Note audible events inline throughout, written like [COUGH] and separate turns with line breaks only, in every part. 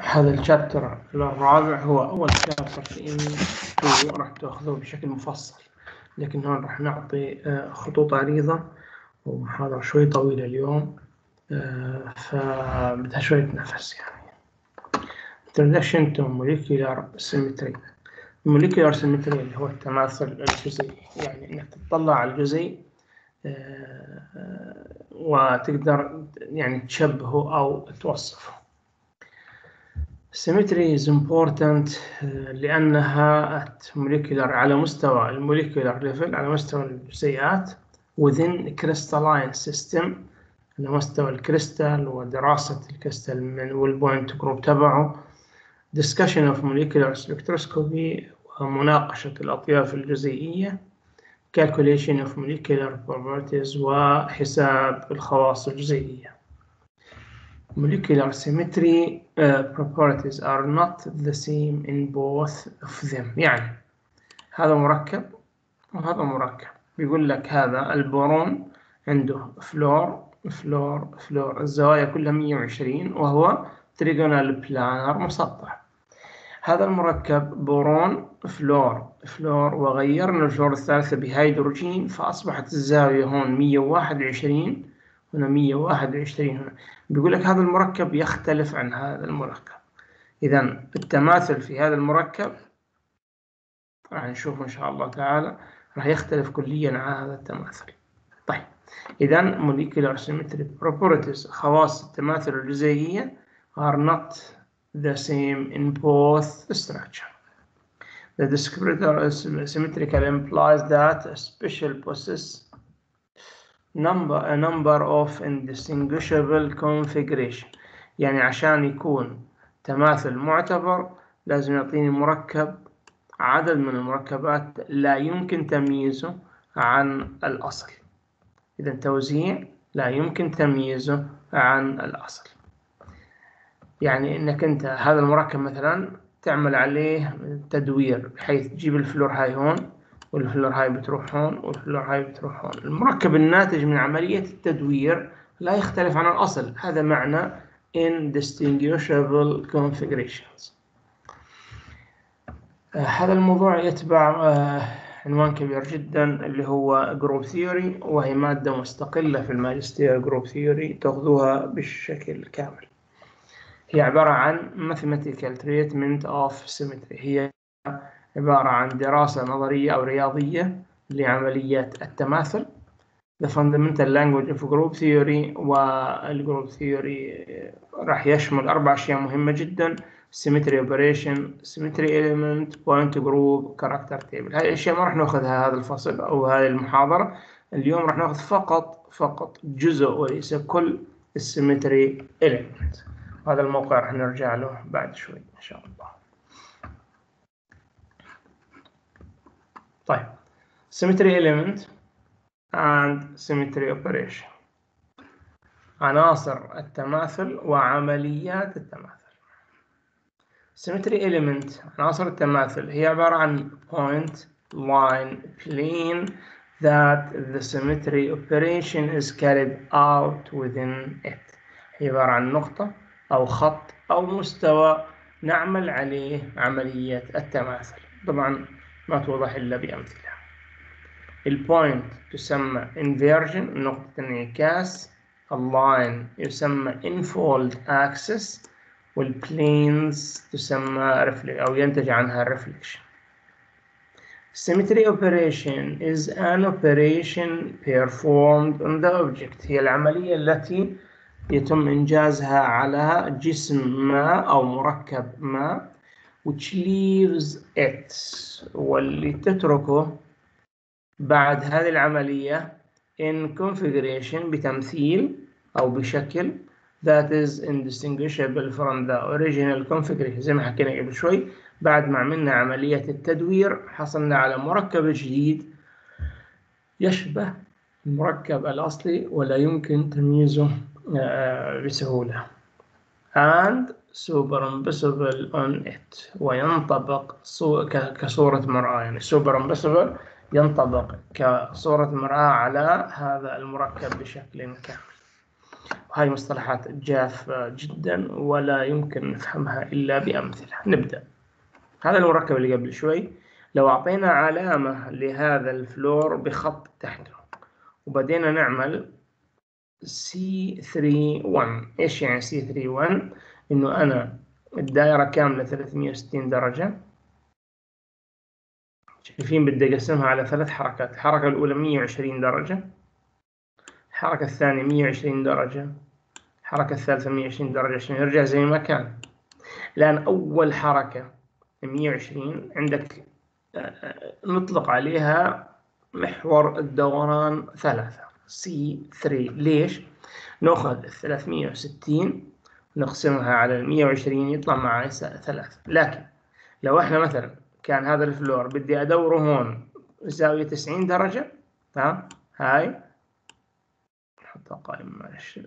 هذا الشابتر الرابع هو أول شابتر في 2 راح تأخذه بشكل مفصل. لكن هون راح نعطي آه، خطوط عريضة ومحاضرة شوي طويلة اليوم آه، فبدها شوية نفس يعني. Introduction to Molecular Symmetry. Molecular Symmetry اللي هو التماثل الجزيئي يعني إنك تطلع على الجزيء آه، وتقدر يعني تشبهه أو توصفه. Symmetry is important لأنها molecular على مستوى ال molecular level على مستوى الجزيئات within crystalline system على مستوى الكريستال ودراسة الكريستال من وال point group تبعه. Discussion of molecular spectroscopy ومناقشة الأطياف الجزيئية. Calculation of molecular properties وحساب الخواص الجزيئية. Molecular symmetry uh, properties are not the same in both of them. يعني هذا مركب وهذا مركب. بيقول لك هذا البورون عنده فلور فلور فلور الزوايا كلها 120 وهو trigonal planar مسطح. هذا المركب بورون فلور فلور وغيرنا الفلور الثالثة بهيدروجين فأصبحت الزاوية هون 121 هنا 121 هنا. بيقول لك هذا المركب يختلف عن هذا المركب. إذا التماثل في هذا المركب راح نشوف إن شاء الله تعالى راح يختلف كليا عن هذا التماثل. طيب إذا molecular symmetry properties خواص التماثل الجزيئية are not the same in both structure. The descriptor symmetrical implies that a special process number a number of indistinguishable configuration. يعني عشان يكون تماثل معتبر لازم يعطيني مركب عدد من المركبات لا يمكن تمييزه عن الأصل. إذا توزيع لا يمكن تمييزه عن الأصل. يعني إنك أنت هذا المركب مثلا تعمل عليه تدوير بحيث تجيب الفلور هاي هون والفلور هاي بتروح هون والفلور هاي بتروح هون. المركب الناتج من عملية التدوير لا يختلف عن الأصل. هذا معنى indistinguishable configurations. آه هذا الموضوع يتبع آه عنوان كبير جدا اللي هو group theory وهي مادة مستقلة في الماجستير group theory تاخذوها بالشكل كامل. هي عبارة عن mathematical treatment of symmetry. هي عبارة عن دراسة نظرية أو رياضية لعملية التماثل. The Fundamental Language of Group Theory وال group theory راح يشمل أربع أشياء مهمة جدا Symmetry Operation Symmetry Element Point Group Character Table. هذه الأشياء ما راح نأخذها هذا الفصل أو هذه المحاضرة. اليوم راح نأخذ فقط فقط جزء وليس كل السيمتري Element. هذا الموقع راح نرجع له بعد شوي إن شاء الله. طيب symmetry element and symmetry operation عناصر التماثل وعمليات التماثل symmetry element عناصر التماثل هي عبارة عن point line plane that the symmetry operation is carried out within it هي عبارة عن نقطة أو خط أو مستوى نعمل عليه عملية التماثل طبعا ما توضح إلا بأمثلة. ال point تسمى inversion نقطة انعكاس ال line يسمى n-fold axis وال planes تسمى أو ينتج عنها reflection. Symmetry operation is an operation performed on the object. هي العملية التي يتم إنجازها على جسم ما أو مركب ما. Which leaves it. واللي تتركه بعد هذه العملية in configuration بتمثيل أو بشكل that is indistinguishable from the original configuration. زي ما حكينا قبل شوي بعد ما عملنا عملية التدوير حصلنا على مركب جديد يشبه المركب الأصلي ولا يمكن تمييزه بسهولة. And superimposable on it. وينطبق كصورة مرآة. يعني superimposable ينطبق كصورة مرآة على هذا المركب بشكل كامل. وهي مصطلحات جافة جدا ولا يمكن نفهمها إلا بأمثلة. نبدأ. هذا المركب اللي قبل شوي. لو أعطينا علامة لهذا الفلور بخط تحته وبدينا نعمل C31 إيش يعني C31 إنه أنا الدائرة كاملة 360 درجة. شايفين بدي أقسمها على ثلاث حركات. الحركة الأولى 120 درجة. الحركة الثانية 120 درجة. الحركة الثالثة 120 درجة. عشان يرجع زي ما كان. الآن أول حركة 120 عندك آه، آه، نطلق عليها محور الدوران ثلاثة C3 ليش؟ نأخذ 360 نقسمها على 120 يطلع معي ثلاثة. لكن لو إحنا مثلا كان هذا الفلور بدي أدوره هون زاوية 90 درجة تمام؟ هاي. نحطها قائمة معلش.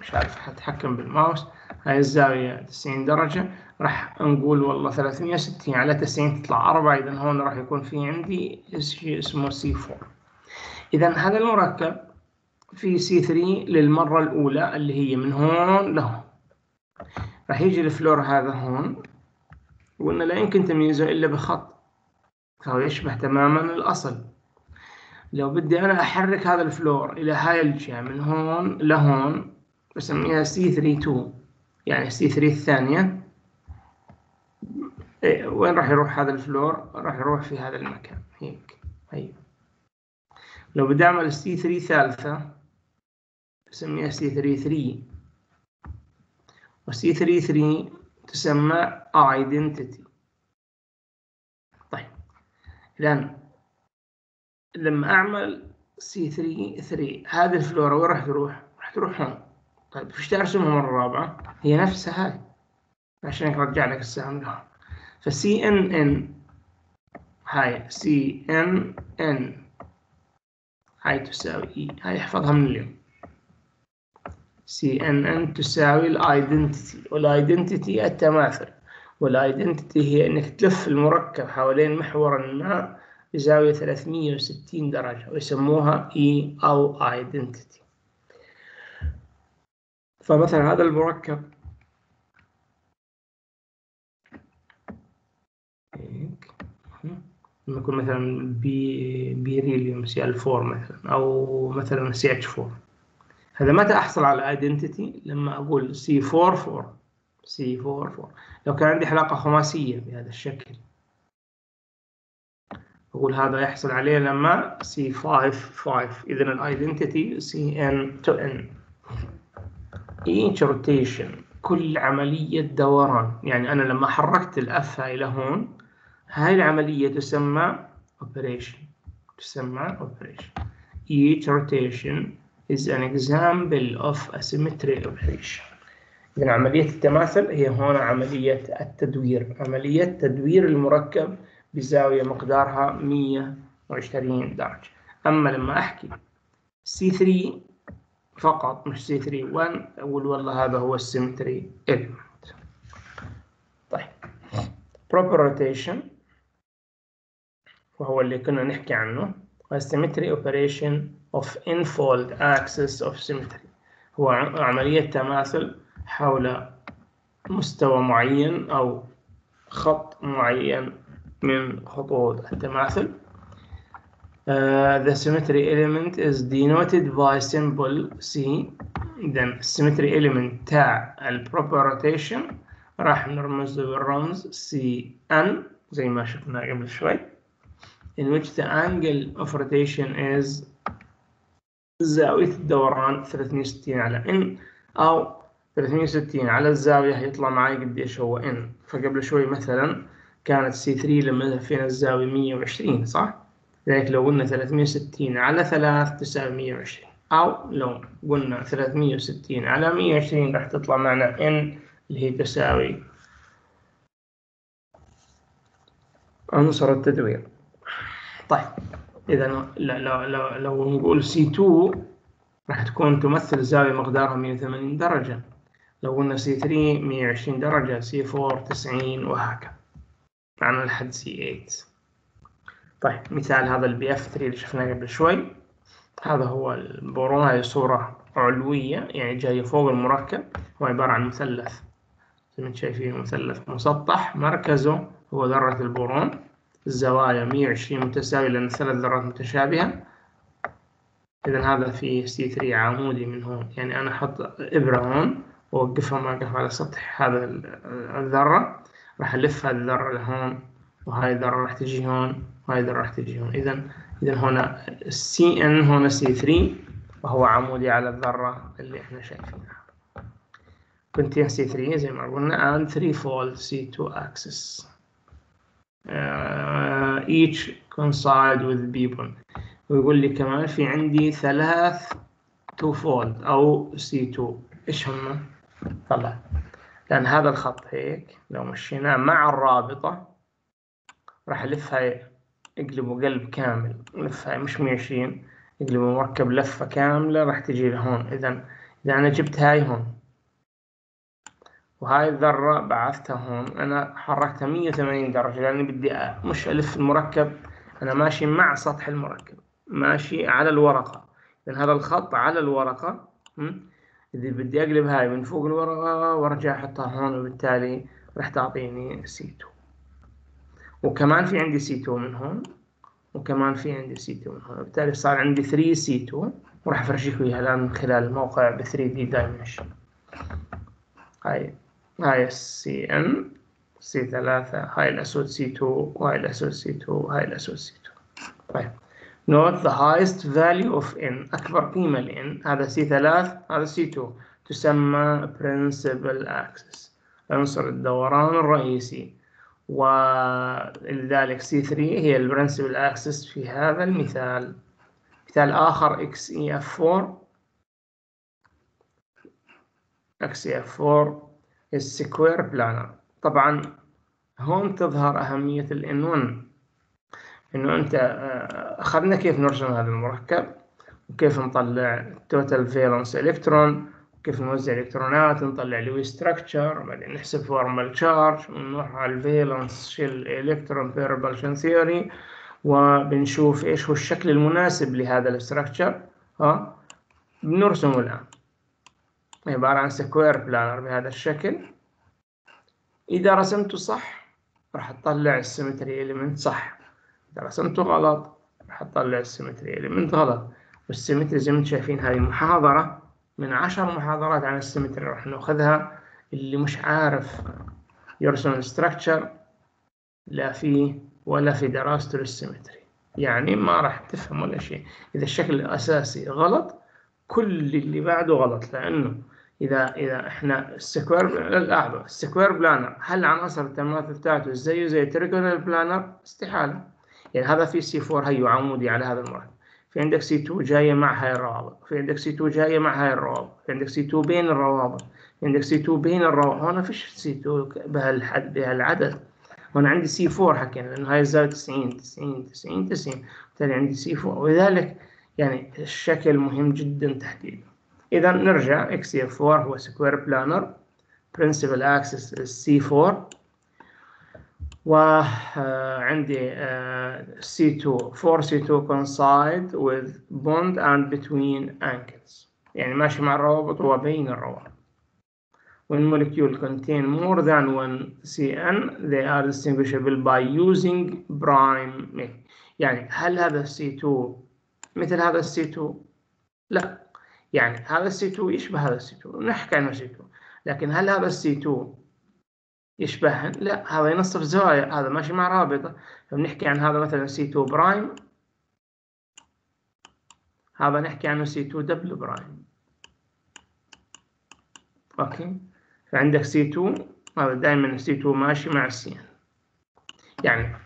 مش عارف حتحكم بالماوس. هاي الزاوية 90 درجة. راح نقول والله 360 على 90 تطلع 4 إذا هون راح يكون في عندي شيء اسمه C 4 إذا هذا المركب في C 3 للمرة الأولى اللي هي من هون لهون. راح يجي الفلور هذا هون. وقلنا لا يمكن تمييزه إلا بخط. فهو يشبه تماما الأصل. لو بدي أنا أحرك هذا الفلور إلى هاي الجهة من هون لهون بسميها C 3 2 يعني C 3 الثانية. إيه وين راح يروح هذا الفلور؟ راح يروح في هذا المكان هيك هي لو بدي أعمل C 3 ثالثة بسميها C 3 3 و C 3 3 تسمى identity. طيب الآن لما أعمل C 3 3 هذه الفلورا وين راح تروح؟ راح تروح هون. طيب إيش ارسمها مرة رابعة؟ هي نفسها هاي عشان هيك رجع لك السهم. لهون ف C n n. هاي C n n. هاي تساوي E. هاي أحفظها من اليوم. C n n تساوي ال identity. وال identity التماثل. وال identity هي إنك تلف المركب حوالين محور ما بزاوية 360 درجة ويسموها E أو identity. فمثلا هذا المركب. لما يكون مثلا بي بيريليوم Cl 4 مثلا أو مثلا CH 4 هذا متى أحصل على identity لما أقول C 4 4 C 4 4 لو كان عندي حلقه خماسية بهذا الشكل. أقول هذا يحصل عليه لما C 5 5 إذا ال identity C n to n each rotation كل عملية دوران. يعني أنا لما حركت الأف هاي لهون هاي العملية تسمى operation. تسمى operation. Each rotation is an example of a symmetry operation. إذن عملية التماثل هي هنا عملية التدوير. عملية تدوير المركب بزاوية مقدارها 120 درجة. أما لما أحكي C3 فقط مش C3 1 أقول والله هذا هو السيمتري element. طيب. Proper rotation. وهو اللي كنا نحكي عنه. Symmetry operation of infold axis of symmetry. هو عملية تماثل حول مستوى معين أو خط معين من خطوط التماثل. Uh, the symmetry element is denoted by symbol C. Then symmetry element تاع proper rotation. راح نرمز له بالرمز CN زي ما شفنا قبل شوي. In which the angle of rotation is زاوية الدوران 360 على N أو 360 على الزاوية هيطلع معي قديش هو N. فقبل شوي مثلا كانت C3 لما لفينا الزاوية 120 صح؟ لذلك لو قلنا 360 على 3 تساوي 120 أو لو قلنا 360 على 120 راح تطلع معنا n اللي هي تساوي عنصر التدوير. طيب إذا لو, لو, لو نقول C2 راح تكون تمثل زاوية مقدارها 180 درجة. لو قلنا C3 120 درجة C4 90 وهكذا. معنا لحد C8 طيب مثال هذا ال BF 3 اللي شفناه قبل شوي. هذا هو البورون هذه صورة علوية يعني جاية فوق المركب. هو عبارة عن مثلث. زي ما شايفين مثلث مسطح. مركزه هو ذرة البورون. الزوايا 120 متساوية لأن ثلاث ذرات متشابهة. إذا هذا في C 3 عمودي من هون. يعني أنا أحط إبرة هون وأوقفها موقف على سطح هذا الذرة. راح ألف هذه الذرة لهون وهاي الذرة راح تجي هون. الذرة راح تجي هون إذا إذا هنا سي إن هنا سي 3 وهو عمودي على الذرة اللي إحنا شايفينها. contain C3 زي ما قلنا and 3 fold C2 axis. uh, each coincide with B ويقول لي كمان في عندي ثلاث 2 fold أو C2 إيش هم؟ طلع. لأن هذا الخط هيك لو مشيناه مع الرابطة راح ألفها اقلبه قلب كامل لفها مش 120 اقلبه مركب لفة كاملة راح تجي لهون إذا إذا أنا جبت هاي هون. وهاي الذرة بعثتها هون. أنا حركتها 180 درجة لأني بدي مش ألف المركب. أنا ماشي مع سطح المركب. ماشي على الورقة. لأن هذا الخط على الورقة إذا بدي أقلب هاي من فوق الورقة وأرجع أحطها هون وبالتالي راح تعطيني سي 2 وكمان في عندي سي 2 من هون وكمان في عندي سي 2 من هون. وبالتالي صار عندي 3 C 2 وراح أفرجيكم إياها الآن من خلال الموقع ب 3 D dimension هاي هاي السي ان سي ثلاثة هاي الأسود سي 2 وهاي الأسود سي 2 وهاي الأسود سي 2 طيب. Note the highest value of n أكبر قيمة ل هذا C ثلاث هذا C 2 تسمى principal axis عنصر الدوران الرئيسي. ولذلك C 3 هي ال principal axis في هذا المثال. مثال آخر XeF 4 XeF 4 ال square planar طبعا هون تظهر أهمية الان 1 إنه أنت آه، أخذنا كيف نرسم هذا المركب وكيف نطلع total valence electron كيف نوزع الكترونات نطلع Lewis structure بعدين نحسب formal charge ونروح على ال valence shell electron pair repulsion theory وبنشوف إيش هو الشكل المناسب لهذا ال structure ها؟ بنرسمه الآن. عبارة عن square planar بهذا الشكل. إذا رسمته صح راح تطلع ال symmetry element صح. إذا رسمته غلط راح تطلع ال symmetry element غلط. وال symmetry زي ما أنتم شايفين هذه محاضرة. من عشر محاضرات عن ال symmetry راح ناخذها. اللي مش عارف يرسم ال structure لا فيه ولا في دراسته لل symmetry. يعني ما راح تفهم ولا شيء. إذا الشكل الأساسي غلط كل اللي بعده غلط. لأنه إذا إذا إحنا ال square الأعلى ال square planar هل عناصر التماثل بتاعته زيه زي ال trigonal planar؟ استحالة. يعني هذا في C 4 هيو عمودي على هذا المركب في عندك سي 2 جاية مع هاي الروابط. في عندك سي 2 جاية مع هاي الروابط. في عندك سي 2 بين الروابط. في عندك سي 2 بين الروابط. هون فيش سي 2 بهالحد بهالعدد. هون عندي C 4 حكينا لأنه هاي الزاوية 90 90 90 90 بالتالي عندي C 4 ولذلك يعني الشكل مهم جدا تحديده إذا نرجع XeF 4 هو square planar principal axis C 4 وعندي C2 4C2 coincide with bond and between angles يعني ماشي مع الروابط وبين الروابط when molecule contain more than one CN they are distinguishable by using prime method يعني هل هذا C2 مثل هذا C2 لا يعني هذا C2 يشبه هذا C2 نحكي عن C2 لكن هل هذا C2 يشبههن. لا هذا ينصف زوايا هذا ماشي مع رابطة. فبنحكي عن هذا مثلا C2 prime هذا نحكي عنه C2 double prime okay. فعندك C2 هذا دائما C2 ماشي مع Cn يعني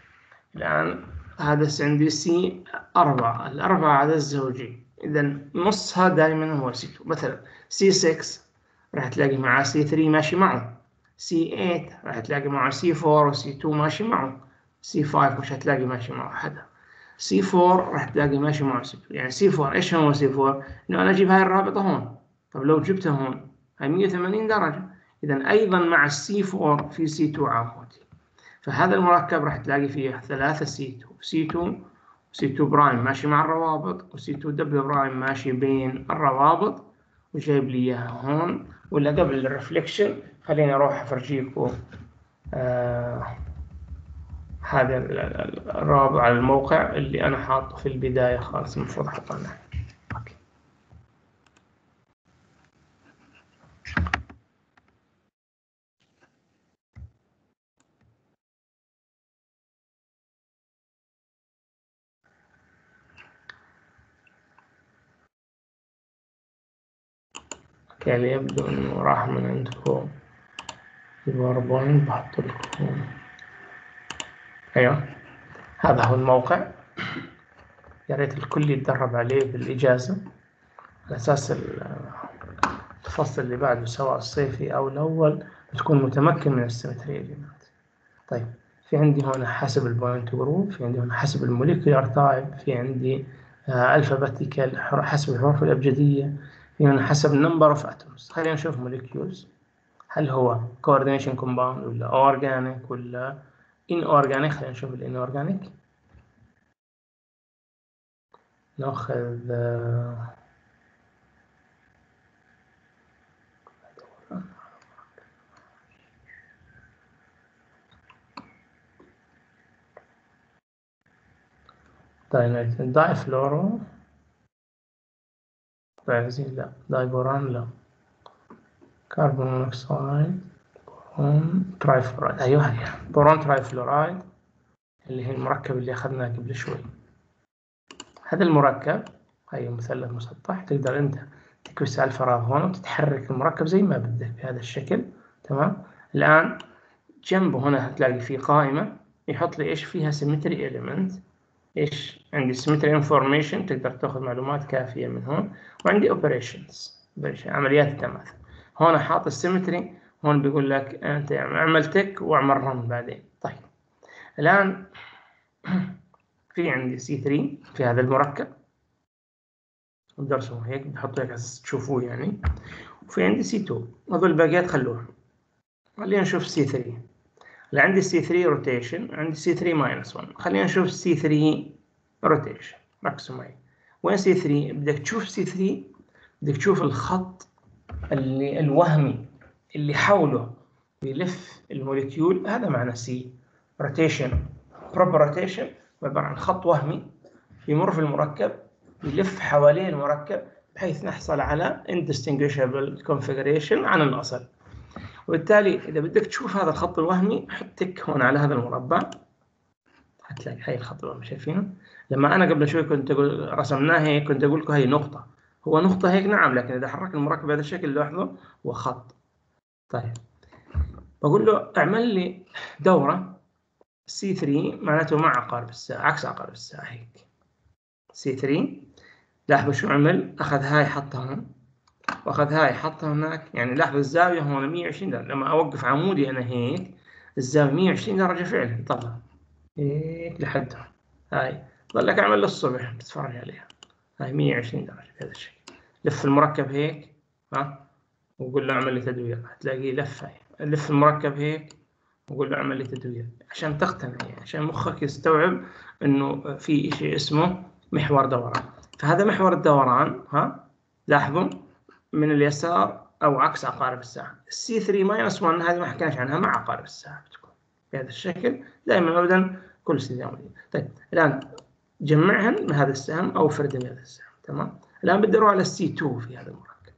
الآن هذا عندي C 4 الأربعة عدد زوجي إذا نصها دائما هو سي 2 مثلا سي 6 راح تلاقي معاه سي 3 ماشي معه. سي 8 راح تلاقي معه سي 4 وسي 2 ماشي معه. C 5 مش هتلاقي ماشي معه حدا. سي 4 راح تلاقي ماشي معه سي 2 يعني سي 4 إيش هو سي 4 إنه أنا أجيب هاي الرابطة هون. طب لو جبتها هون هاي 180 درجة. اذا أيضا مع ال C 4 في C 2 عمودي فهذا المركب راح تلاقي فيه ثلاثة C 2 C 2 C 2 prime ماشي مع الروابط و C 2 double prime ماشي بين الروابط. وجايب لي إياها هون ولا قبل ال reflection خليني أروح أفرجيكم آه هذا الرابط على الموقع اللي أنا حاطه في البداية خالص المفروض أحطه هنا. كان يبدو إنه راح من عندكم. ال PowerPoint بحط لكم أيوه. هذا هو الموقع. يا ريت الكل يتدرب عليه بالإجازة. على أساس الفصل اللي بعده سواء الصيفي أو الأول بتكون متمكن من ال symmetry يا جماعة. طيب في عندي هنا حسب ال point group في عندي هنا حسب ال molecular type في عندي الفابيتيكال حسب الحروف الأبجدية يعني حسب number of atoms. خلينا نشوف molecules. هل هو coordination compound ولا organic ولا inorganic خلينا نشوف ال inorganic. ناخذ difluoro. benzene لا. diborane لا. carbon monoxide boron trifluoride. أيوه هي. boron trifluoride اللي هي المركب اللي أخذناه قبل شوي. هذا المركب هي مثلث مسطح تقدر أنت تكبس على الفراغ هون وتتحرك المركب زي ما بدك بهذا الشكل. تمام؟ الآن جنبه هنا هتلاقي في قائمة يحط لي إيش؟ فيها symmetry element إيش؟ عندي symmetry information تقدر تأخذ معلومات كافية من هون. وعندي operations عمليات التماثل هون حاط ال symmetry هون بيقول لك أنت اعمل تك واعمل run بعدين. طيب الآن [CLEARS THROAT] في عندي C 3 في هذا المركب. هو هيك بحطه هيك أساس تشوفوه يعني. وفي عندي C 2 هذول الباقيات خلوها. خلينا نشوف C 3 اللي عندي C 3 rotation عندي C 3 minus 1 خلينا نشوف C 3 rotation ركزوا معي وين C 3 بدك تشوف سي 3 بدك تشوف الخط اللي الوهمي اللي حوله بيلف ال molecule هذا معنى C rotation proper rotation عبارة عن خط وهمي يمر في المركب يلف حوالين المركب بحيث نحصل على indistinguishable configuration عن الأصل. وبالتالي إذا بدك تشوف هذا الخط الوهمي حط تك هون على هذا المربع. حتلاقي هاي الخط الوهمي شايفينه؟ لما أنا قبل شوي كنت أقول رسمناه هيك كنت أقول لكم هي نقطة. هو نقطة هيك نعم لكن إذا حرك المركب بهذا الشكل لوحده هو خط. طيب. بقول له اعمل لي دورة C 3 معناته مع عقارب الساعة عكس عقارب الساعة هيك. C 3 لاحظوا شو عمل؟ أخذ هاي حطها هون. وأخذ هاي حطها هناك. يعني لاحظ الزاوية هون 120 درجة. لما أوقف عمودي أنا هيك الزاوية 120 درجة فعلا. طلع هيك لحد هاي. ضلك أعمل للصبح. تتفرج عليها. هاي 120 درجة بهذا الشكل. لف المركب هيك ها؟ وقول له اعمل لي تدوير. هتلاقيه لف هاي لف المركب هيك وقول له اعمل لي تدوير. عشان تقتنع يعني عشان مخك يستوعب إنه في شيء اسمه محور دوران. فهذا محور الدوران ها؟ لاحظوا؟ من اليسار أو عكس عقارب الساعة ال C 3 minus 1 هذه ما حكيناش عنها مع عقارب الساعة بتكون. بهذا الشكل دائما ابدا كل استخدام طيب الآن جمعهن بهذا السهم أو فردهم بهذا السهم تمام؟ الآن بدي أروح على ال C 2 في هذا المركب.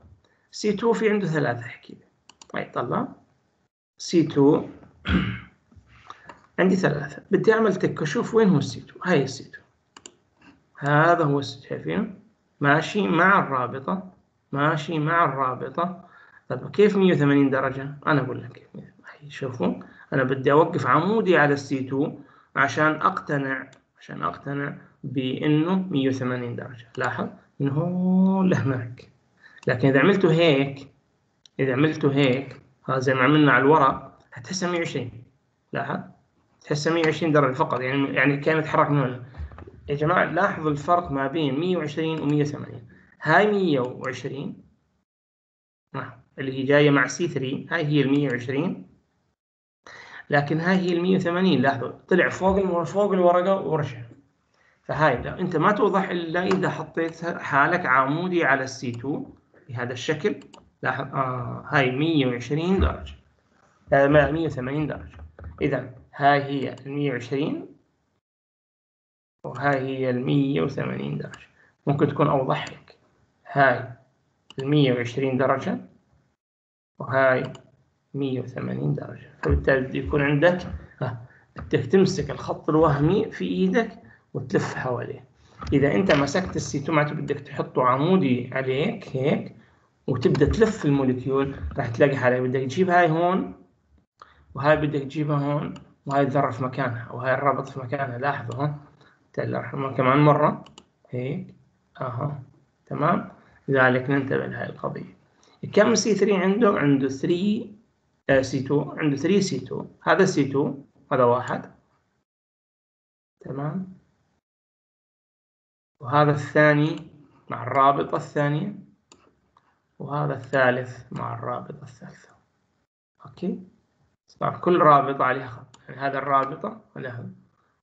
C 2 في عنده ثلاثة أحكي لي طيب طلع. C 2 [CLEARS THROAT] عندي ثلاثة. بدي أعمل تك أشوف وين هو السي 2 هاي السي 2 هذا هو السي شايفينه ماشي مع الرابطة. ماشي مع الرابطة. طيب كيف 180 درجة؟ أنا أقول لك كيف شوفوا. أنا بدي أوقف عمودي على السي 2 عشان أقتنع عشان أقتنع بإنه 180 درجة. لاحظ؟ من هون لهناك لكن إذا عملته هيك إذا عملته هيك ها زي ما عملنا على الورق هتحسها 120 لاحظ؟ تحسها 120 درجة فقط. يعني يعني كان يتحرك من هنا يا جماعة لاحظوا الفرق ما بين 120 و 180 هاي 120 نعم اللي هي جاية مع C 3 هاي هي ال 120 لكن هاي هي ال 180 لاحظوا طلع فوق فوق الورقة ورجع. فهاي أنت ما توضح إلا إذا حطيت حالك عمودي على ال C 2 بهذا الشكل لاحظ آه هاي 120 درجة. آه 180 درجة. اذا هاي هي ال 120 وهاي هي ال 180 درجة. ممكن تكون أوضح لك. هاي ال 120 درجة وهاي 180 درجة. فبالتالي يكون عندك بدك تمسك الخط الوهمي في إيدك وتلف حواليه. إذا أنت مسكت السي معناته بدك تحطه عمودي عليك هيك وتبدأ تلف ال molecule راح تلاقي حالك بدك تجيب هاي هون وهاي بدك تجيبها هون وهاي الذره في مكانها وهاي الرابط في مكانها. لاحظوا ها؟ الله كمان مرة. هيك. أها. تمام. لذلك ننتبه لهي القضية. كم سي 3 عنده؟ عنده 3 سي 2 عنده 3 سي 2 هذا سي 2 هذا واحد. تمام. وهذا الثاني مع الرابطة الثانية وهذا الثالث مع الرابطة الثالثة. okay؟ صار كل رابطة عليها خط يعني هذا الرابطة عليها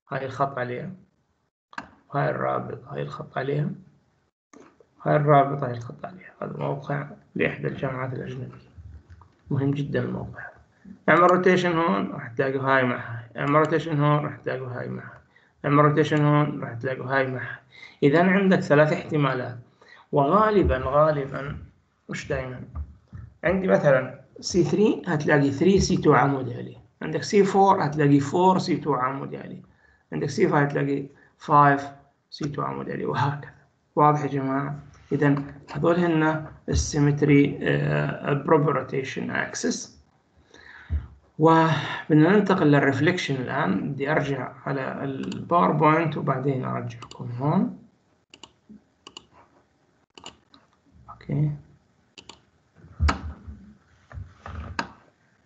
هاي الخط عليها هاي الرابطة هاي الخط عليها هاي الرابطة هاي الخط عليها. هذا موقع لإحدى الجامعات الأجنبية. مهم جدا الموقع. اعمل rotation هون راح تلاقوا هاي مع هاي اعمل rotation هون راح تلاقوا هاي مع هاي. اعمل rotation هون راح تلاقوا هاي مع هاي إذا عندك ثلاث احتمالات. وغالبا غالبا مش دائما عندي مثلا سي 3 هتلاقي 3 سي 2 عمودي عليه عندك سي 4 هتلاقي 4 سي 2 عمودي عليه عندك سي 5 هتلاقي 5 سي 2 عمودي عليه وهكذا. واضح يا جماعة؟ اذا هذول هن ال symmetry proper rotation axis وبدنا ننتقل لل reflection الآن. بدي أرجع على ال PowerPoint وبعدين أرجعكم هون. okay.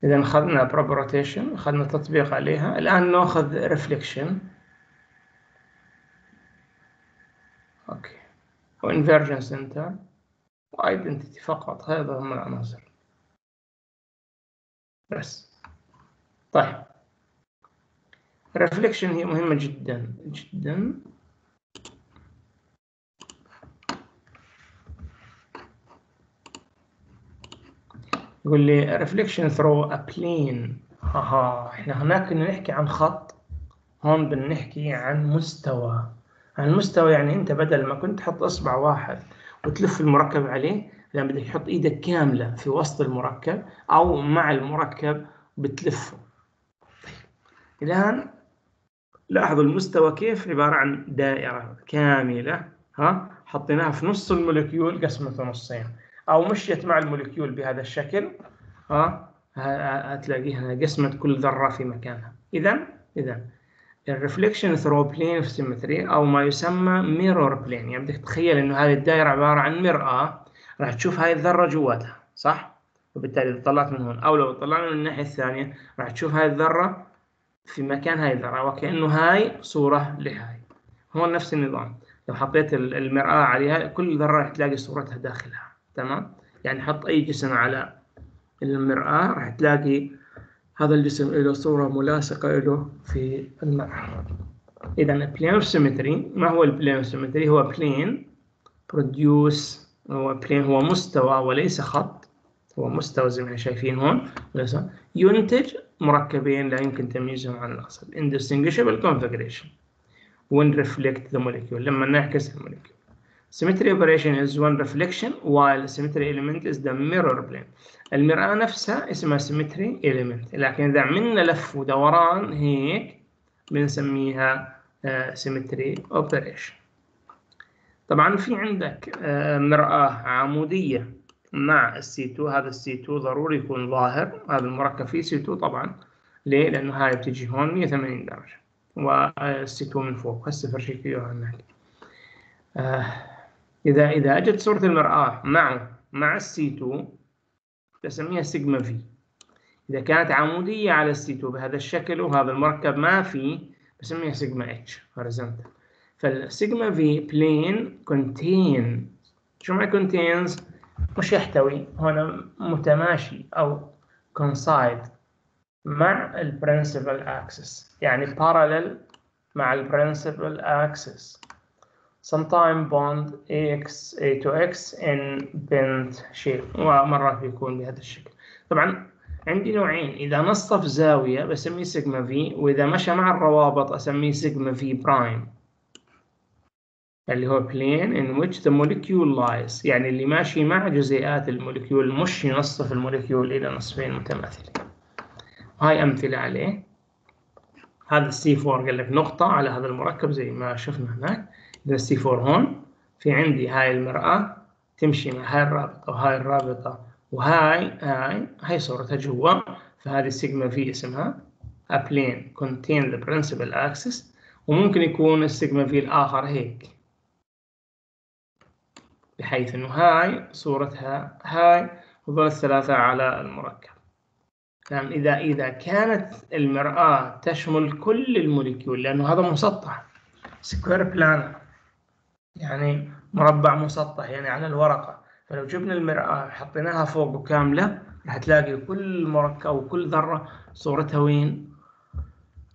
إذا أخذنا proper rotation أخذنا تطبيق عليها. الآن نأخذ reflection okay. و inversion center و identity فقط. هذا هم العناصر. بس. طيب. الرفليكشن هي مهمة جدا جدا. يقول لي reflection through a plane. أها إحنا هناك كنا نحكي عن خط هون بنحكي عن مستوى. عن مستوى يعني أنت بدل ما كنت تحط إصبع واحد وتلف المركب عليه لأن بدك تحط إيدك كاملة في وسط المركب أو مع المركب بتلفه. الآن لاحظوا المستوى كيف عبارة عن دائرة كاملة ها؟ حطيناها في نص ال molecule قسمته نصين. أو مشيت مع ال molecule بهذا الشكل ها؟ هتلاقيها قسمت كل ذرة في مكانها. إذا إذا ال reflection through plane of symmetry أو ما يسمى mirror plane يعني بدك تتخيل إنه هذه الدائرة عبارة عن مرآة راح تشوف هاي الذرة جواتها صح؟ وبالتالي إذا طلعت من هون أو لو طلعنا من الناحية الثانية راح تشوف هاي الذرة في مكان هاي الذرة وكأنه هاي صورة لهاي. هون نفس النظام. لو حطيت المرآة عليها كل ذرة راح تلاقي صورتها داخلها تمام؟ يعني حط أي جسم على المرآة راح تلاقي هذا الجسم له صورة ملاصقة له في المرآة. إذا ال plane symmetry ما هو ال plane symmetry هو plane produce هو plane هو مستوى وليس خط. هو مستوى زي ما إحنا شايفين هون ينتج مركبين لا يمكن تمييزهم عن الأصل indistinguishable configuration when reflect the molecule لما نعكس ال molecule symmetry operation is one reflection while symmetry element is the mirror plane المرآة نفسها اسمها symmetry element لكن إذا عملنا لف ودوران هيك بنسميها uh, symmetry operation طبعا في عندك uh, مرآة عمودية مع السي 2 هذا السي 2 ضروري يكون ظاهر. هذا المركب فيه C 2 طبعا. ليه؟ لأنه هاي بتجي هون 180 درجة. وال C 2 من فوق. هسه فرشيك اياها هناك. آه إذا إذا أجت صورة المرآة مع ال C 2 بسميها sigma v إذا كانت عمودية على ال C 2 بهذا الشكل وهذا المركب ما فيه بسميها sigma h horizontal فال sigma v plane contain شو معنى contains مش يحتوي؟ هنا متماشي أو coincide مع principal axis يعني parallel مع principal axis. Sometime bond AX A to X in bent shape. ومرات بيكون بهذا الشكل. طبعا عندي نوعين. إذا نصف زاوية بسميه sigma v وإذا مشى مع الروابط أسميه sigma v prime اللي هو plane in which the molecule lies. يعني اللي ماشي مع جزيئات ال molecule مش ينصف ال molecule إلى نصفين متماثلين. هاي أمثلة عليه. هذا ال C 4 قال لك نقطة على هذا المركب زي ما شفنا هناك. إذا ال C 4 هون. في عندي هاي المرآة تمشي مع هاي الرابطة وهاي الرابطة وهاي هاي هاي صورتها جوا. فهذه السيجما في اسمها. A plane contain the principal axis. وممكن يكون السيجما في الآخر هيك. بحيث إنه هاي صورتها هاي وظل الثلاثة على المركب نعم إذا إذا كانت المرآة تشمل كل الموليكيول لأنه هذا مسطح square planar يعني مربع مسطح يعني على الورقة فلو جبنا المرآة وحطيناها فوق كاملة راح تلاقي كل مركب وكل ذرة صورتها وين؟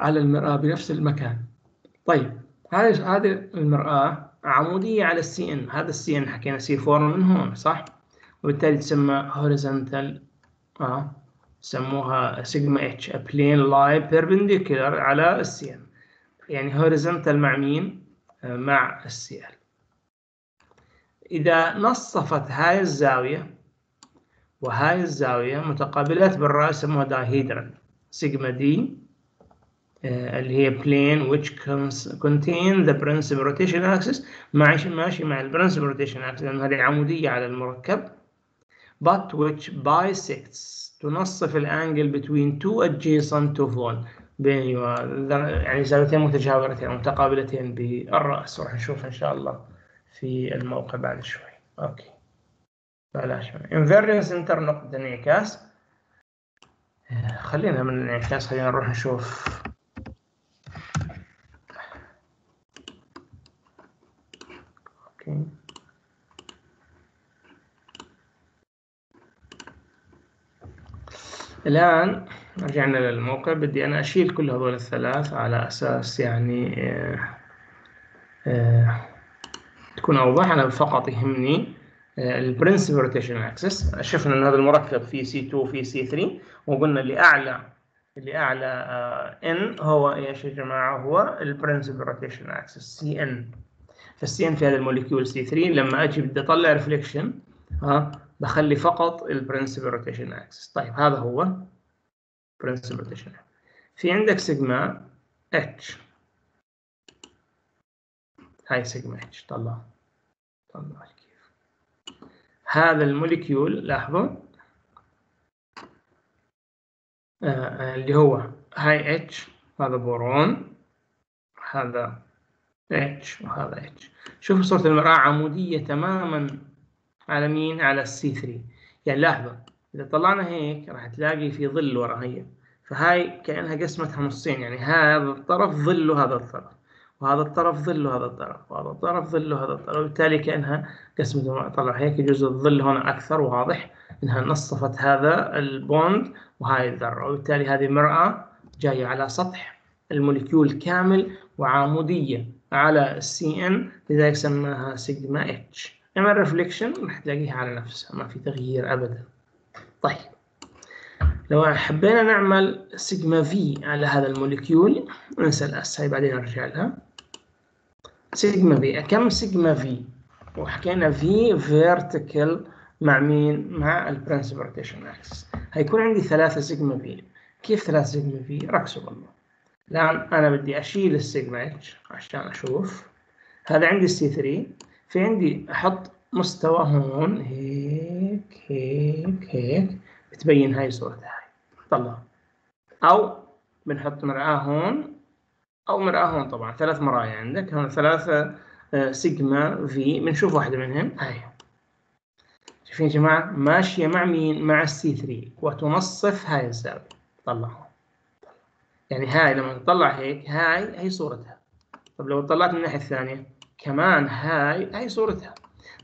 على المرآة بنفس المكان. طيب هذه هذه المرآة عمودية على ال C n، هذا ال C n حكينا C 4 من هون صح؟ وبالتالي تسمى horizontal آه سموها sigma h plane lie perpendicular على ال C n. يعني horizontal مع مين؟ آه مع السي ال. إذا نصفت هاي الزاوية وهاي الزاوية متقابلات بالرأس يسموها dihedral sigma d اللي هي plane which contain the principal rotation axis. ماشي ماشي مع principal rotation axis لأن هذه عمودية على المركب. But which bisects تنصف ال angle between two adjacent C2 phone بين يعني زاويتين متجاورتين متقابلتين بالرأس. راح نشوف إن شاء الله في الموقع بعد شوي. أوكي. بلاش. انفيرينس انتر نقطة انعكاس خلينا من الانعكاس خلينا نروح نشوف أوكي. الآن رجعنا للموقع. بدي أنا أشيل كل هذول الثلاث على أساس يعني آه آه تكون أوضح. أنا فقط يهمني ال principal rotation axis شفنا إن هذا المركب فيه C 2 فيه C 3 وقلنا اللي أعلى اللي أعلى n هو إيش يا جماعة؟ هو ال principal rotation axis C n n في هذا ال molecule C 3 لما أجي بدي أطلع reflection ها بخلي فقط ال principal rotation axis طيب هذا هو principal rotation في عندك سيجما اتش هاي سيجما اتش طلع. طلع كيف. هذا ال molecule لاحظوا آه اللي هو هاي H هذا بورون هذا H وهذا H شوفوا صورة المرآة عمودية تماما على مين؟ على ال C 3 يعني لاحظوا إذا طلعنا هيك راح تلاقي في ظل ورا هي. فهاي كأنها قسمتها نصين يعني هذا الطرف ظل وهذا الطرف وهذا الطرف ظل وهذا الطرف وهذا الطرف ظل وهذا الطرف. وبالتالي كأنها قسمة طلع هيك يجوز الظل هنا أكثر واضح؟ إنها نصفت هذا ال bond وهاي الذرة. وبالتالي هذه مرآة جاية على سطح ال molecule كامل وعمودية. على ال C n لذلك سماها sigma h أما ال reflection راح تلاقيها على نفسها ما في تغيير ابدا. طيب. لو حبينا نعمل sigma v على هذا ال molecule ننسى ال S هاي بعدين نرجع لها. sigma v كم sigma v وحكينا v vertical مع مين؟ مع ال principal rotation axis هيكون عندي ثلاثة sigma v كيف ثلاثة sigma v ركزوا والله الآن أنا بدي أشيل السيجما اتش عشان أشوف. هذا عندي ال C3 في عندي أحط مستوى هون هيك هيك هيك. بتبين هاي صورتها هاي. طلع. أو بنحط مرآة هون أو مرآة هون طبعا. ثلاث مرايا عندك. هون ثلاثة sigma v بنشوف واحدة منهم. هاي. شايفين يا جماعة؟ ماشية مع مين؟ مع ال C3 وتنصف هاي الزاوية. طلعوا يعني هاي لما نطلع هيك هاي هي صورتها. طب لو طلعت من الناحية الثانية كمان هاي هاي صورتها.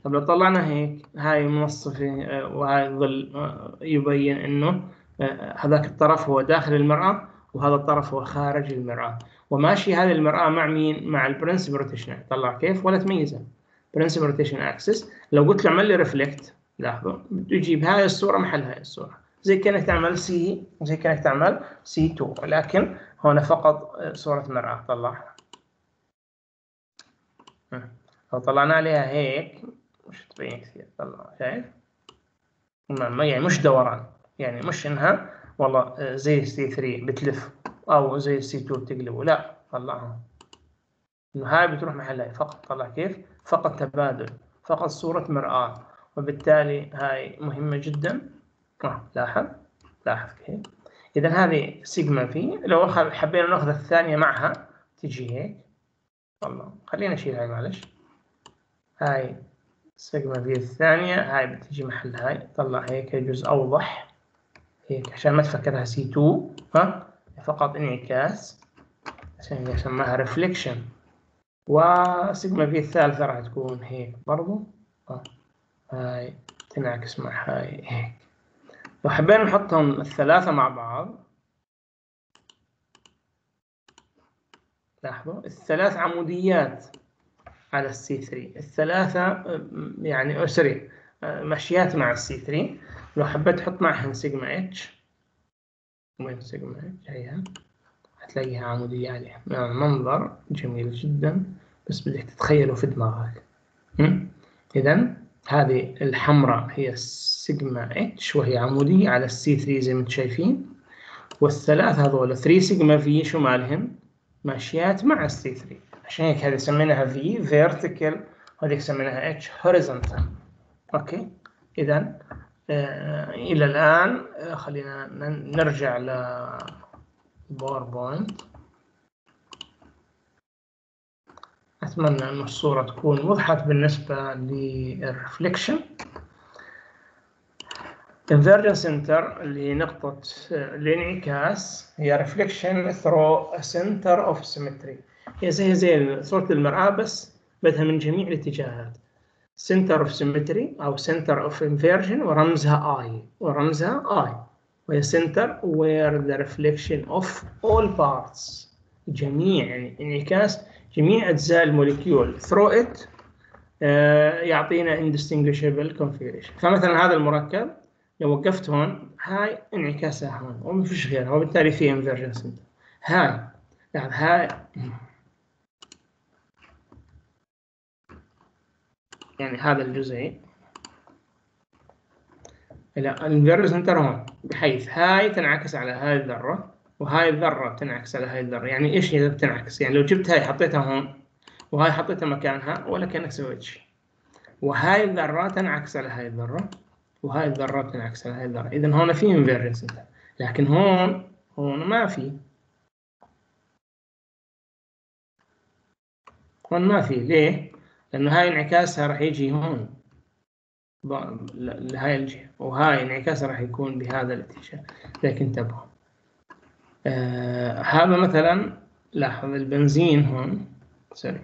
طب لو طلعنا هيك هاي منصفة وهاي ظل يبين إنه هذاك الطرف هو داخل المرآة وهذا الطرف هو خارج المرآة. وماشي هذه المرآة مع مين؟ مع ال principal rotation طلع كيف؟ ولا تميزه. principal rotation axis لو قلت له اعمل لي reflect لاحظوا بده يجيب هاي الصورة محل هاي الصورة. زي كأنك تعمل سي زي كأنك تعمل سي 2 لكن هنا فقط صورة مرآة طلع. لو طلعنا عليها هيك مش تبين كثير. طلع. شايف؟ يعني مش دوران. يعني مش إنها والله زي C3 بتلف أو زي C2 بتقلبه لا طلعها إنه هاي بتروح محلها. فقط طلع كيف؟ فقط تبادل. فقط صورة مرآة. وبالتالي هاي مهمة جدا. آه لاحظ لاحظ كيف إذا هذه sigma v لو حبينا نأخذ الثانية معها تجي هيك. والله خلينا نشيل هاي معلش. هاي sigma v الثانية هاي بتجي محل هاي. طلع هيك جزء أوضح. هيك عشان ما تفكرها C2 ها؟ فقط انعكاس عشان يسميها reflection و sigma v الثالثة راح تكون هيك برضو. ها هاي تنعكس مع هاي هيك. لو حبينا نحطهم الثلاثة مع بعض. لاحظوا الثلاث عموديات على ال C3 الثلاثة يعني sorry ماشيات مع ال C3 لو حبيت تحط معهم سيجما اتش وين سيجما اتش هيها هتلاقيها عمودية عليها. يعني منظر جميل جدا بس بدك تتخيله في دماغك. إذا هذه الحمراء هي سيجما اتش وهي عمودية على ال C3 زي ما أنتم شايفين. والثلاث هذول 3 sigma v شو مالهم؟ ماشيات مع ال C3 عشان هيك هذه سميناها v vertical وهذيك سميناها h horizontal okay؟ اذا آه إلى الآن آه خلينا نرجع ل PowerPoint أتمنى أن الصورة تكون وضحت بالنسبة لل reflection inversion center اللي هي نقطة الانعكاس هي reflection through a center of symmetry. هي زي زي صورة المرآة بس بدها من جميع الاتجاهات. Center of symmetry أو center of inversion ورمزها I ورمزها I. وهي center where the reflection of all parts جميع يعني انعكاس جميع أجزاء ال molecule through it يعطينا indistinguishable configuration. فمثلا هذا المركب لو وقفت هون هاي انعكاسها هون وما فيش غيرها وبالتالي في inversion center هاي يعني هاي. يعني هذا الجزء لا ال inversion center هون بحيث هاي تنعكس على هاي الذرة. وهاي الذرة تنعكس على هاي الذرة. يعني إيش هي بتنعكس يعني لو جبت هاي حطيتها هون وهاي حطيتها مكانها ولا كأنك سويت شيء وهاي الذرة تنعكس على هاي الذرة وهاي الذرات تنعكس على هاي الذرة. إذا هون في inversion لكن هون هون ما في. هون ما في. ليه؟ لأنه هاي انعكاسها راح يجي هون. لهاي الجهة. وهاي انعكاسها راح يكون بهذا الاتجاه. لكن انتبهوا. آه هذا مثلا لاحظ البنزين هون sorry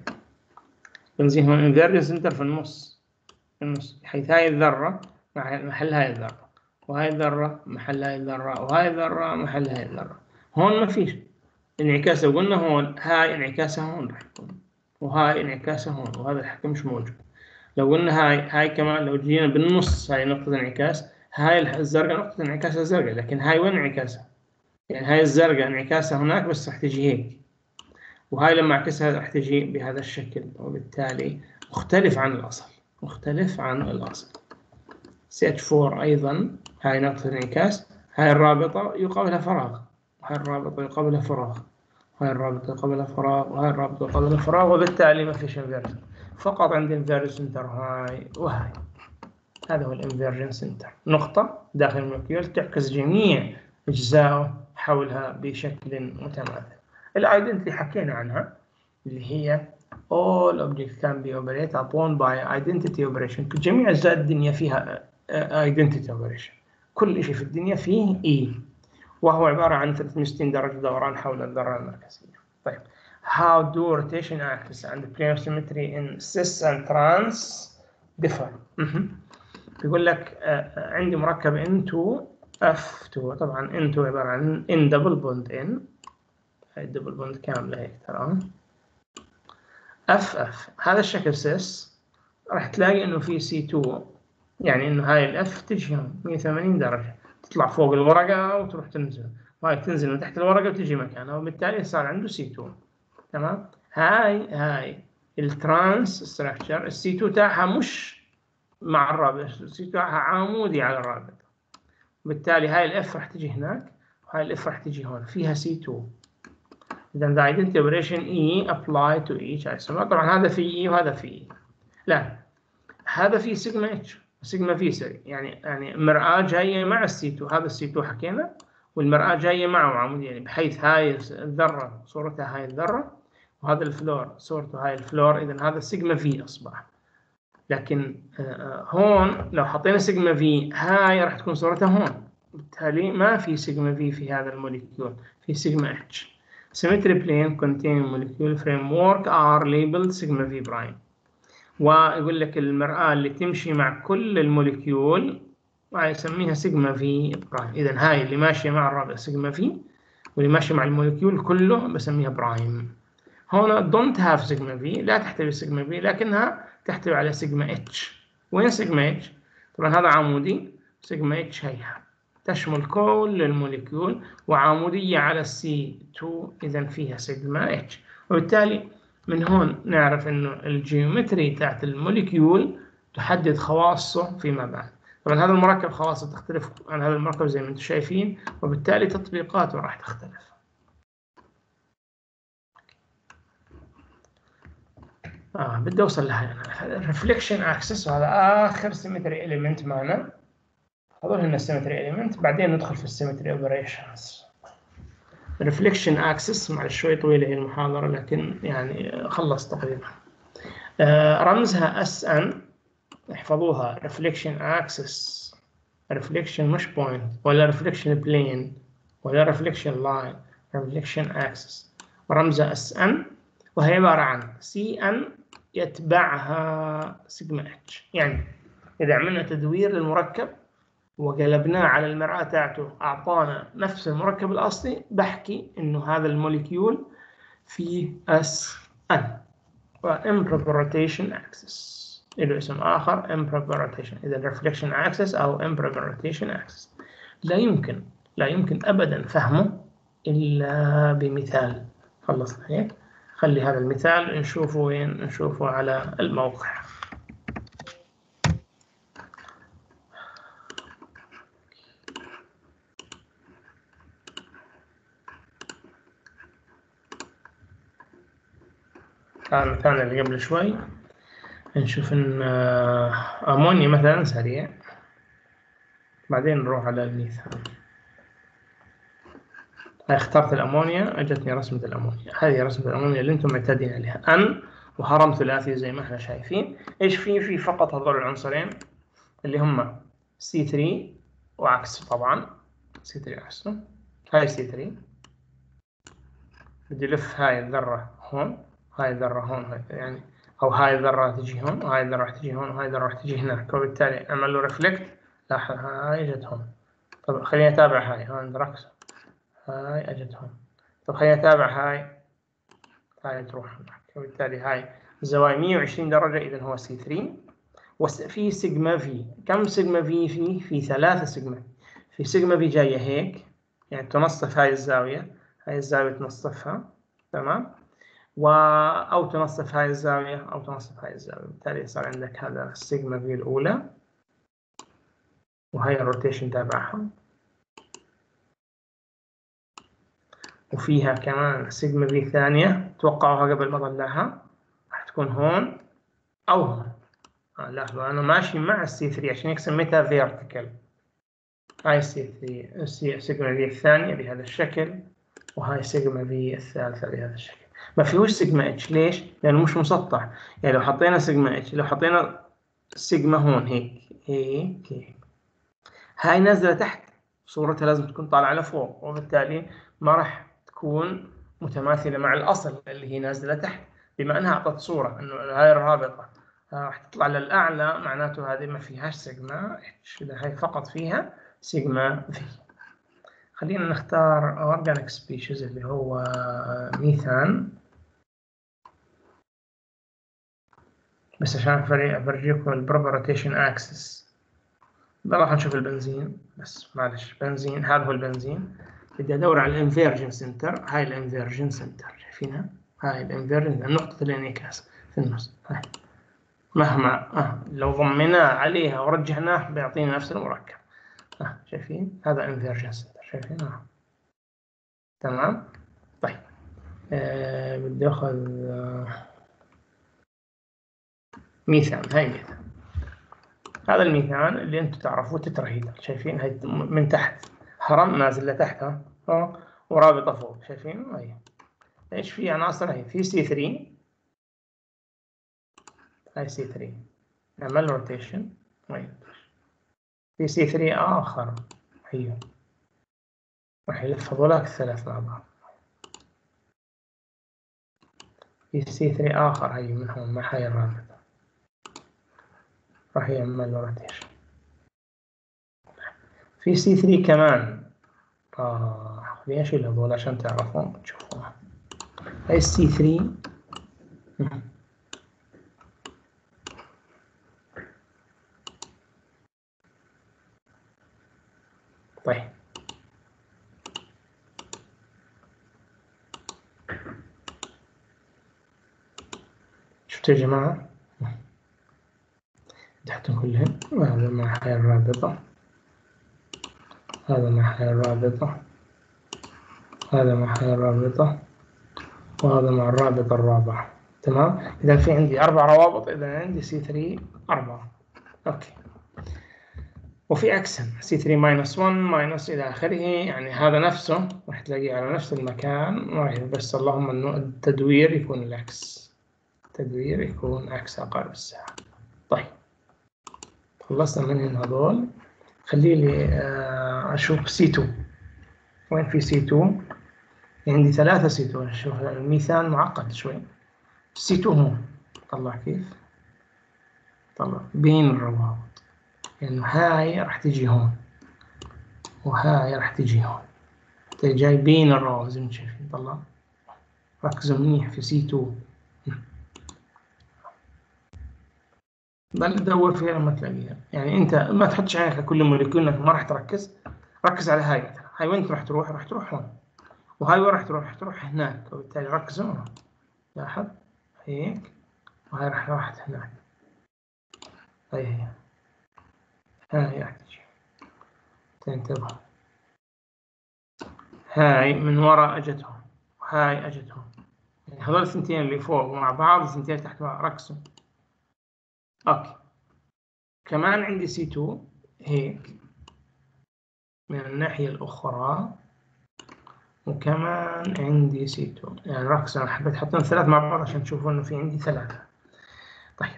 البنزين هون inversion center في النص في النص بحيث هاي الذرة محل هاي الذرة وهاي الذرة محل هاي الذرة وهاي الذرة محل هاي الذرة. هون ما فيش. انعكاس لو قلنا هون هاي انعكاسها هون راح يكون وهاي انعكاسها هون وهذا الحكي مش موجود. لو قلنا هاي هاي كمان لو جينا بالنص هاي نقطة انعكاس هاي الزرقاء نقطة انعكاسها زرقاء لكن هاي وين انعكاسها؟ يعني هاي الزرقاء انعكاسها هناك بس راح تجي هيك. وهاي لما اعكسها راح تجي بهذا الشكل. وبالتالي مختلف عن الأصل مختلف عن الأصل. CH4 أيضا هاي نقطة انعكاس هاي الرابطة يقابلها فراغ. هاي الرابطة يقابلها فراغ. هاي الرابطة يقابلها فراغ. وهاي الرابطة يقابلها فراغ. وبالتالي ما فيش inversion فقط عندي inversion center هاي وهاي. هذا هو ال inversion center نقطة داخل ال molecule تعكس جميع أجزائه حولها بشكل متماثل الايدنتي حكينا عنها اللي هي all objects can be operated upon by identity operation. جميع أجزاء الدنيا فيها identity operation. كل شيء في الدنيا فيه E وهو عبارة عن 360 درجة دوران حول الذرة المركزية. طيب how do rotation axis and plane symmetry in cis and trans differ بيقول لك عندي مركب N2 F2 طبعا N2 عبارة عن N double bond N. هاي ال double bond كاملة هيك ترى. F F هذا الشكل cis. راح تلاقي إنه في C 2 يعني إنه هاي ال F تجي هون 180 درجة. تطلع فوق الورقة وتروح تنزل. وهاي تنزل من تحت الورقة وتجي مكانها وبالتالي صار عنده سي 2 تمام؟ هاي هاي. ال trans structure ال C 2 تاعها مش مع الرابط ال C 2 تاعها عمودي على الرابط وبالتالي هاي ال F راح تجي هناك وهاي ال F راح تجي هون. فيها C 2 اذا the identity operation E apply to each isomer طبعا هذا في E وهذا في E. لا هذا في sigma h sigma v sorry يعني يعني مرآة جاية مع السي 2 هذا السي 2 حكينا والمرآة جاية معه عمودي يعني بحيث هاي الذرة صورتها هاي الذرة وهذا الفلور صورته هاي الفلور. اذا هذا sigma v أصبح. لكن هون لو حطينا sigma v هاي راح تكون صورتها هون. بالتالي ما في sigma v في هذا ال molecule في sigma h symmetry plane containing molecule framework are labeled sigma v prime. ويقول لك المرآة اللي تمشي مع كل ال molecule يسميها sigma v prime إذا هاي اللي ماشية مع الرابطة sigma v واللي ماشية مع ال molecule كله بسميها prime هنا don't have sigma v لا تحتوي sigma v لكنها تحتوي على سيجما اتش وين سيجما اتش؟ طبعا هذا عمودي. سيجما اتش هيها. تشمل كل ال molecule وعمودية على السي 2 إذا فيها سيجما اتش وبالتالي من هون نعرف إنه ال geometry تاعت ال molecule تحدد خواصه فيما بعد. طبعا هذا المركب خواصه تختلف عن هذا المركب زي ما أنتم شايفين وبالتالي تطبيقاته راح تختلف. آه بدي أوصل لها. أنا reflection axis وهذا آخر symmetry element معنا. هذول هن ال symmetry element بعدين ندخل في ال symmetry operations reflection axis معلش شوي طويلة هي المحاضرة لكن يعني خلص تقريبا. آه رمزها S n احفظوها. reflection axis reflection مش point ولا reflection plane ولا reflection line reflection axis ورمزها S n وهي عبارة عن سي أن يتبعها سيجما اتش يعني إذا عملنا تدوير للمركب وقلبناه على المرآة تاعته أعطانا نفس المركب الأصلي بحكي إنه هذا ال molecule فيه S n و improper rotation axis له اسم آخر improper rotation إذا reflection axis أو improper rotation axis لا يمكن لا يمكن أبدا فهمه إلا بمثال. خلصنا هيك. خلي هذا المثال نشوفه وين؟ نشوفه على الموقع. كان المثال اللي قبل شوي. نشوف إن أمونيا مثلا سريع. بعدين نروح على الميثان. اخترت الأمونيا أجتني رسمة الأمونيا. هذه رسمة الأمونيا اللي أنتم معتادين عليها. أن وهرم ثلاثي زي ما إحنا شايفين. إيش في؟ في فقط هذول العنصرين اللي هم C3 وعكسه طبعا. C3 عكسه هاي C3 بدي ألف هاي الذرة هون هاي الذرة هون يعني أو هاي الذرة تجي هون وهاي الذرة راح تجي هون وهاي الذرة راح تجي هناك وبالتالي أعمل له reflect لاحظ هاي جت هون. طب خليني أتابع هاي. هون ركز. هاي أجت هون طب خليني أتابع هاي. هاي تروح هناك. وبالتالي هاي الزوايا 120 درجة إذا هو C 3 وفي sigma v كم sigma v؟ فيه؟ في ثلاثة سيجما. في sigma v جاية هيك. يعني تنصف هاي الزاوية. هاي الزاوية تنصفها. تمام؟ و أو تنصف هاي الزاوية أو تنصف هاي الزاوية. بالتالي صار عندك هذا ال sigma v الأولى. وهي ال rotation تبعها. وفيها كمان sigma v ثانية توقعوها قبل ما أطلعها راح تكون هون أو هون. آه لاحظوا أنا ماشي مع ال C 3 عشان هيك سميتها vertical هاي ال C 3 sigma v الثانية بهذا الشكل وهاي sigma v الثالثة بهذا الشكل. ما فيهوش سيجما اتش ليش؟ لأنه مش مسطح. يعني لو حطينا sigma h لو حطينا سيجما هون هيك هيك هيك. هاي نازلة تحت. صورتها لازم تكون طالعة لفوق وبالتالي ما راح تكون متماثلة مع الأصل اللي هي نازلة تحت. بما انها أعطت صورة إنه هاي الرابطه راح تطلع للأعلى معناته هذه ما فيهاش سيجما. هاي فقط فيها sigma v خلينا نختار organic species اللي هو ميثان بس عشان أفرجيكم ال proper rotation axis راح نشوف البنزين. بس معلش بنزين هذا هو البنزين. بدي أدور على ال inversion center. هاي ال inversion center شايفينها؟ هاي ال inversion نقطة الإنعكاس في النص. هاي. مهما آه لو ضمنا عليها ورجعناه بيعطينا نفس المركب. آه شايفين؟ هذا inversion center شايفين؟ آه. تمام؟ طيب. آه بدي أخذ آه ميثان. هاي ميثان. هذا الميثان اللي أنتم تعرفوه tetrahedral شايفين؟ هاي من تحت. هرم نازل لتحت ها؟ ورابطة فوق شايفين؟ هاي إيش في؟ عناصر هي في C 3 هاي C 3 نعمل rotation في C 3 آخر. هي راح يلف هذولاك الثلاث مع بعض. في C 3 آخر. هي من هون مع هاي الرابطه راح يعمل rotation في C 3 كمان. آه خليني اشيل هذول عشان تعرفون. تشوفوها هاي السي 3 طيب. شفتوا يا جماعة؟ تحتهم كلهم وهذا مع هاي الرابطة هذا هاي الرابطة. هذا هاي الرابطة. وهذا مع الرابطة الرابعة تمام؟ إذا في عندي أربع روابط إذا عندي C 3 أربعة. okay. وفي عكسهم C 3 minus 1 minus إلى آخره. يعني هذا نفسه. راح تلاقيه على نفس المكان. راح بس اللهم إنه التدوير يكون العكس التدوير يكون عكس عقارب الساعة طيب. خلصنا من هذول. خلي لي آه، أشوف C 2 وين في سي 2 عندي ثلاثة سي 2 شوف الميثان معقد شوي. C 2 هون طلع كيف؟ طلع. بين الروابط. لأنه يعني هاي راح تجي هون. وهاي راح تجي هون. جاي بين الروابط زي ما شايفين؟ طلع. ركزوا منيح في C 2 ضل تدور فيها لما تلاقيها يعني. أنت ما تحطش عينك على كل molecule ما راح تركز ركز على هاي. هاي وين راح تروح؟ راح تروح هون. وهاي وين راح تروح؟ راح تروح هناك. وبالتالي ركزوا هنا لاحظ؟ هيك. وهاي راح راحت هناك. هاي هي. هاي راح تجي. تنتبه. هاي من وراء أجتهم. وهاي أجتهم. يعني هذول الثنتين اللي فوق مع بعض الثنتين تحت بعض. ركزوا. okay. كمان عندي C 2 هيك من الناحية الأخرى. وكمان عندي C 2 يعني ركز أنا حبيت أحطهم ثلاث مع بعض عشان تشوفوا إنه في عندي ثلاثة. طيب.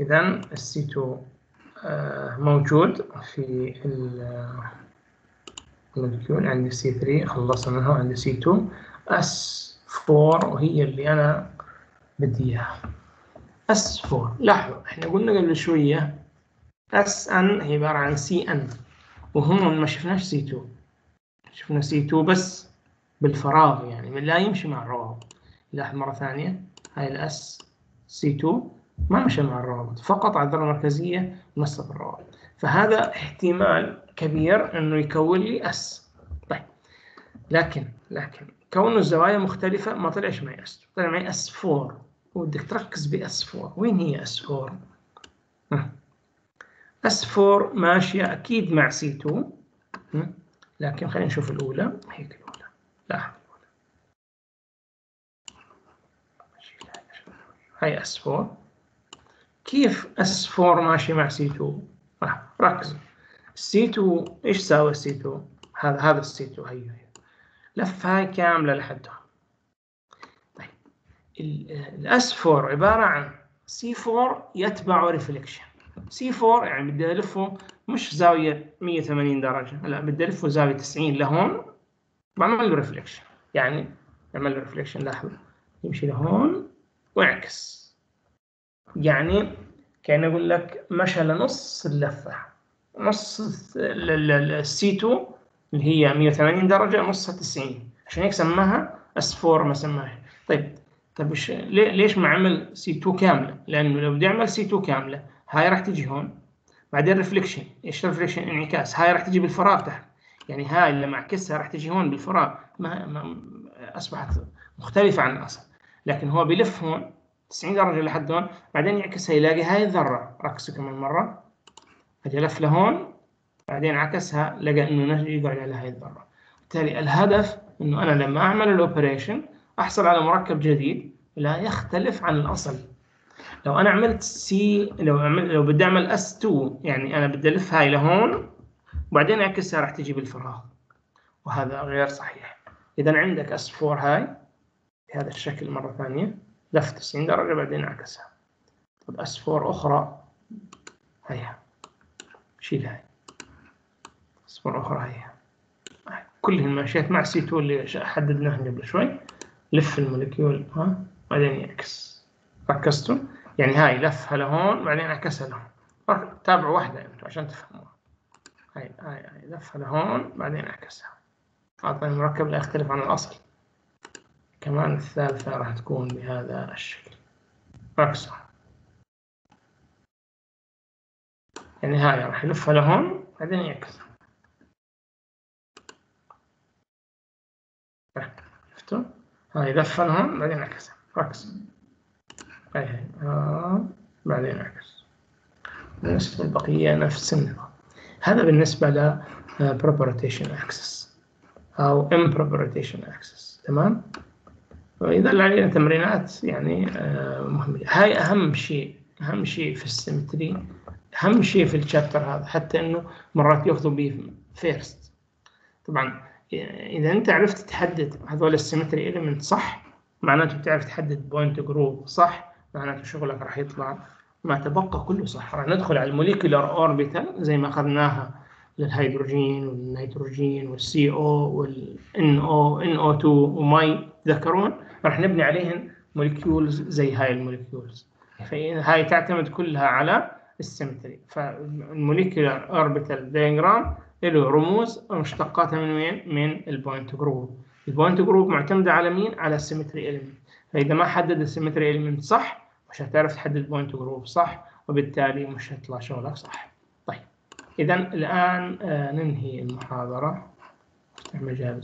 إذا ال C 2 آه، موجود في ال molecule. عندي C 3 خلصنا منه عندي C 2 S 4 وهي اللي أنا بدي إياها. S 4 لاحظوا إحنا قلنا قبل شوية S n عبارة عن C n وهون ما شفناش C 2 شفنا C 2 بس بالفراغ يعني لا يمشي مع الروابط. لاحظ مرة ثانية هاي ال S C 2 ما مشى مع الروابط فقط على الذرة المركزية مش بالروابط فهذا احتمال كبير إنه يكون لي S طيب لكن لكن كونه الزوايا مختلفة ما طلعش معي S طلع معي S 4 ودك تركز ب S 4 وين هي S 4 S 4 ماشية أكيد مع C 2 لكن خلينا نشوف الأولى. هيك الأولى. لاحظ الاولى هاي S 4 كيف S 4 ماشي مع سي 2 ركز. سي 2 إيش ساوى سي 2 هذا هذا ال C 2 هي هي. لف هاي كاملة لحدها. ال S 4 عبارة عن C 4 يتبع reflection C 4 يعني بدي ألفه مش زاوية 180 درجة لا بدي ألفه زاوية 90 لهون بعمل له reflection يعني بعمل له reflection لاحظ يمشي لهون ويعكس يعني كان أقول لك مشى لنص اللفة نص ال C 2 اللي هي 180 درجة نصها 90 عشان هيك سماها S 4 ما سماها طيب طيب وش ليش ما عمل C 2 كاملة؟ لأنه لو بدي أعمل C 2 كاملة هاي راح تجي هون. بعدين reflection إيش reflection انعكاس. هاي راح تجي بالفراغ تحت. يعني هاي لما اعكسها راح تجي هون بالفراغ. ما, ما أصبحت مختلفة عن الأصل. لكن هو بيلف هون 90 درجة لحد هون. بعدين يعكسها يلاقي هاي الذرة. ركزوا كمان مرة. أجي لف لهون بعدين عكسها لقى إنه نجي يقعد على هاي الذرة. بالتالي الهدف إنه أنا لما أعمل ال operation أحصل على مركب جديد لا يختلف عن الأصل. لو أنا عملت C لو عمل لو بدي أعمل S 2 يعني أنا بدي ألف هاي لهون وبعدين أعكسها راح تجي بالفراغ. وهذا غير صحيح. إذا عندك S 4 هاي بهذا الشكل مرة ثانية لف 90 درجة بعدين أعكسها. طب S 4 أخرى هيها شيل هاي. S 4 أخرى هيها كلهم مشيت مع C 2 اللي حددناه قبل شوي. لف ال molecule ها؟ بعدين يعكس. ركزتوا يعني هاي لفها لهون بعدين عكسها لهون تابعوا واحدة أنتوا عشان تفهموها هاي هاي هاي. لفها لهون بعدين عكسها أعطى المركب لا يختلف عن الأصل. كمان الثالثة راح تكون بهذا الشكل. ركزوا يعني هاي راح يلفها لهون بعدين يعكسها هاي لفها لهون بعدين عكسها ركزوا هاي هاي آه. بعدين عكس بالنسبة للبقية نفس النظام. هذا بالنسبة ل proper rotation axis أو improper rotation axis تمام؟ وإذا علينا تمرينات يعني آه مهمة. هاي أهم شيء أهم شيء في ال symmetry أهم شيء في ال chapter هذا حتى إنه مرات يأخذوا به first طبعا إذا أنت عرفت تحدد هذول ال symmetry element صح معناته بتعرف تحدد point group صح معناته شغلك راح يطلع ما تبقى كله صح. راح ندخل على ال molecular orbital زي ما أخذناها للهيدروجين والنيتروجين وال CO وال NO NO 2 ومي تذكرون؟ راح نبني عليهن molecules زي هاي ال molecules فهاي تعتمد كلها على ال symmetry. فال molecular orbital diagram له رموز مشتقاتها من وين؟ من ال point group. ال point group معتمدة على مين؟ على ال symmetry element فإذا ما حدد ال symmetry element صح مش هتعرف تحدد point group صح وبالتالي مش هيطلع شغلك صح. طيب. اذا الآن آه ننهي المحاضرة. نفتح مجال